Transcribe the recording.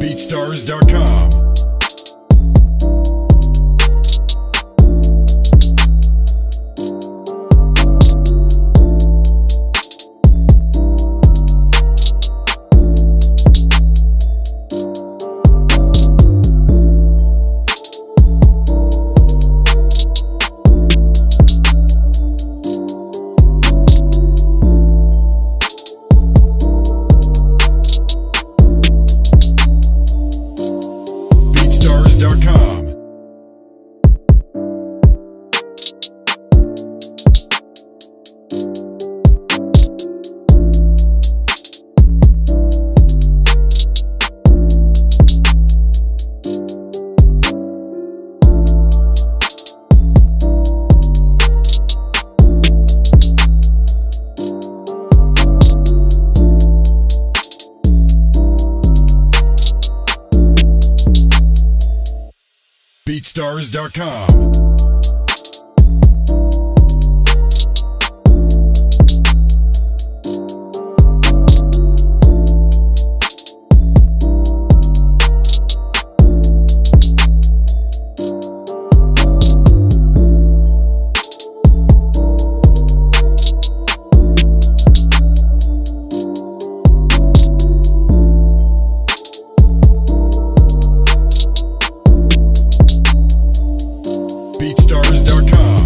BeatStars.com. BeatStars.com. BeatStars.com.